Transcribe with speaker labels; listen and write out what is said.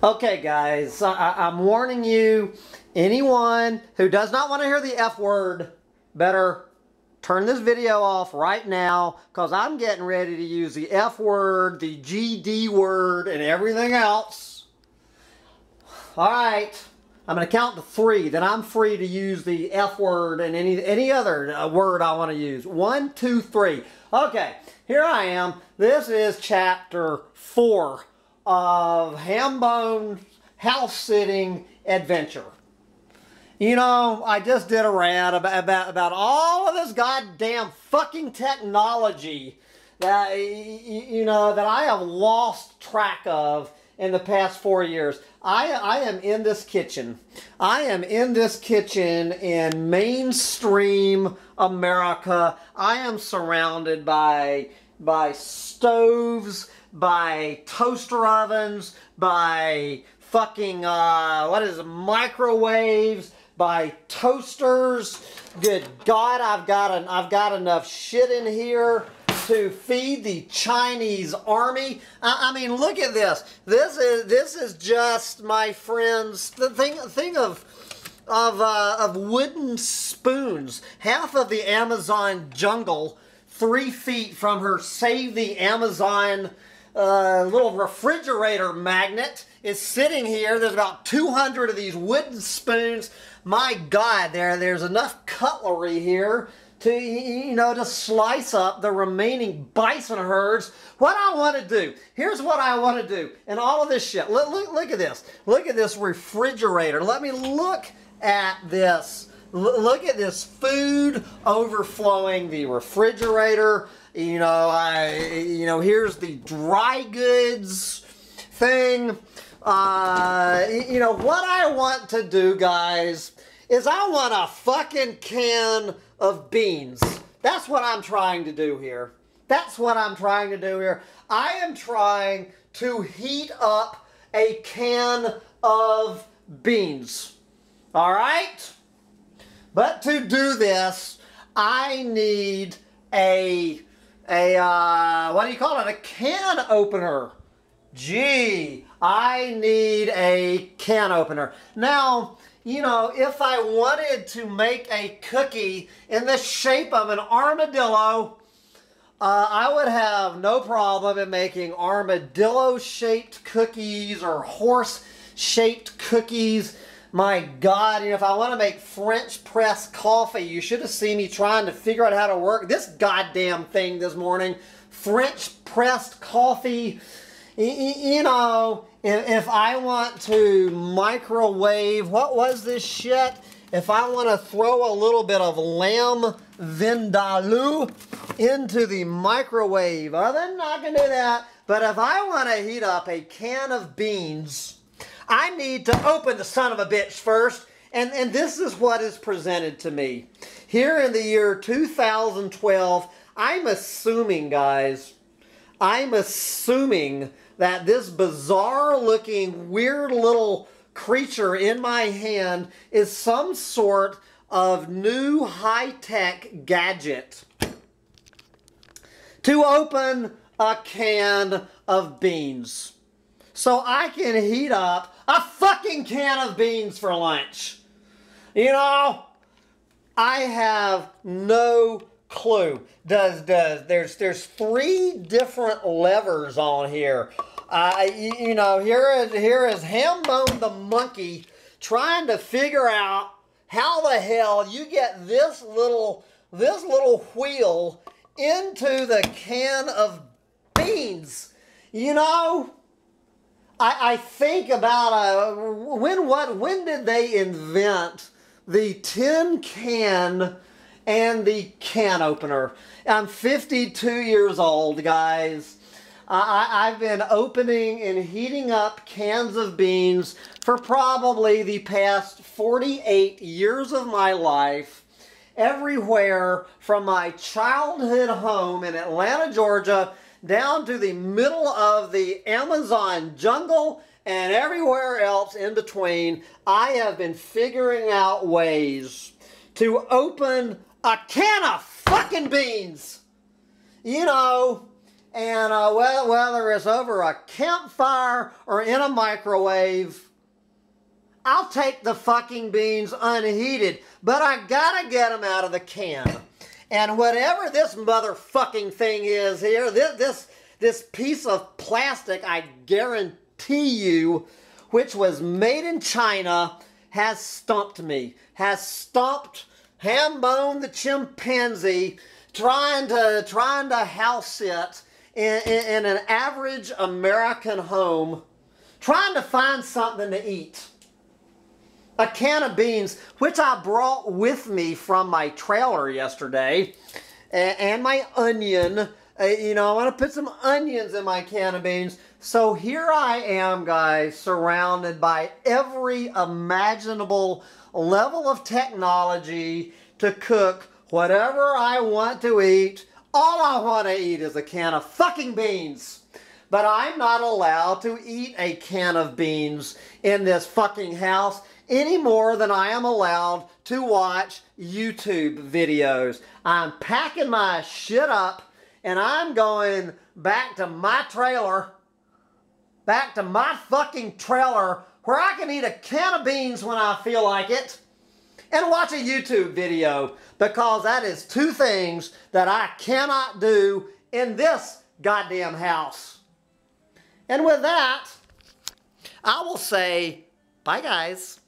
Speaker 1: Okay, guys, I, am warning you. Anyone who does not want to hear the F word, better turn this video off right now because I'm getting ready to use the F word, the GD word, and everything else. All right, I'm going to count to three. Then I'm free to use the F word and any any other uh, word I want to use. One, two, three. Okay, here I am. This is chapter four of Hambone house sitting adventure. You know, I just did a rant about, about, about all of this goddamn fucking technology that, you know, that I have lost track of in the past four years. I, I am in this kitchen. I am in this kitchen in mainstream America. I am surrounded by, by stoves, by toaster ovens, by fucking, uh, what is it, microwaves, by toasters. Good God, I've got, an, I've got enough shit in here to feed the Chinese army. I, I, mean, look at this. This is this is just my friends. The thing thing of of uh, of wooden spoons. Half of the Amazon jungle, three feet from her, save the Amazon uh, little refrigerator magnet is sitting here. There's about 200 of these wooden spoons. My God, there there's enough cutlery here to you know to slice up the remaining bison herds. What I want to do, here's what I want to do, and all of this shit. Look, look, look at this. Look at this refrigerator. Let me look at this. Look at this food overflowing the refrigerator. You know, I, you know, here's the dry goods thing. Uh, you know, what I want to do, guys, is I want a fucking can of beans. That's what I'm trying to do here. That's what I'm trying to do here. I am trying to heat up a can of beans. All right? But to do this, I need a a, uh, what do you call it? A can opener. Gee, I need a can opener. Now, you know, if I wanted to make a cookie in the shape of an armadillo, uh, I would have no problem in making armadillo-shaped cookies or horse-shaped cookies my God, you know, if I want to make French press coffee, you should have seen me trying to figure out how to work this goddamn thing this morning. French pressed coffee. You know, if I want to microwave, what was this shit? If I want to throw a little bit of lamb vindaloo into the microwave, oven, going to do that. But if I want to heat up a can of beans, I need to open the son of a bitch first. And, and this is what is presented to me. Here in the year 2012, I'm assuming, guys, I'm assuming that this bizarre looking, weird little creature in my hand is some sort of new high-tech gadget to open a can of beans so I can heat up a fucking can of beans for lunch. You know, I have no clue. Does does there's there's three different levers on here. Uh, you, you know, here is here is Hambone the monkey trying to figure out how the hell you get this little this little wheel into the can of beans. You know, I, I think about uh, when what when did they invent the tin can and the can opener? I'm 52 years old, guys. I, I've been opening and heating up cans of beans for probably the past 48 years of my life everywhere from my childhood home in Atlanta, Georgia down to the middle of the Amazon jungle and everywhere else in between, I have been figuring out ways to open a can of fucking beans. You know, and uh, whether it's over a campfire or in a microwave, I'll take the fucking beans unheated, but I gotta get them out of the can. And whatever this motherfucking thing is here, this, this, this piece of plastic, I guarantee you, which was made in China, has stumped me. Has stumped Hambone the chimpanzee trying to, trying to house it in, in, in an average American home, trying to find something to eat a can of beans, which I brought with me from my trailer yesterday, and, my onion. Uh, you know, I want to put some onions in my can of beans. So here I am, guys, surrounded by every imaginable level of technology to cook whatever I want to eat. All I want to eat is a can of fucking beans. But I'm not allowed to eat a can of beans in this fucking house any more than I am allowed to watch YouTube videos. I'm packing my shit up and I'm going back to my trailer, back to my fucking trailer where I can eat a can of beans when I feel like it and watch a YouTube video because that is two things that I cannot do in this goddamn house. And with that, I will say bye guys.